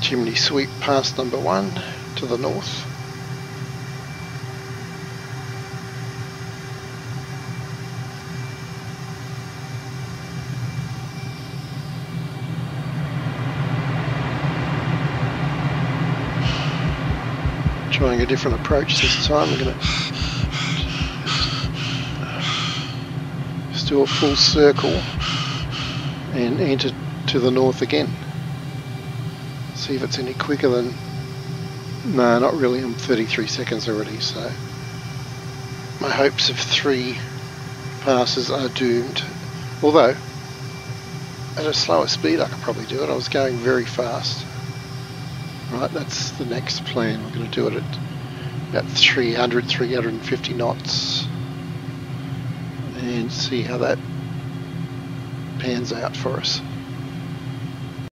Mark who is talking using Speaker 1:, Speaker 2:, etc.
Speaker 1: chimney sweep past number one to the north. Trying a different approach this time. I'm going to do a full circle and enter to the north again. See if it's any quicker than... No, not really. I'm 33 seconds already, so... My hopes of three passes are doomed. Although, at a slower speed I could probably do it. I was going very fast. Right, that's the next plan. We're going to do it at about 300, 350 knots and see how that pans out for us.